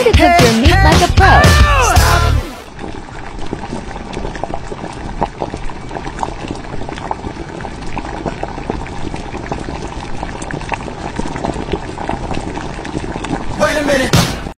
How to cook your meat like a pro.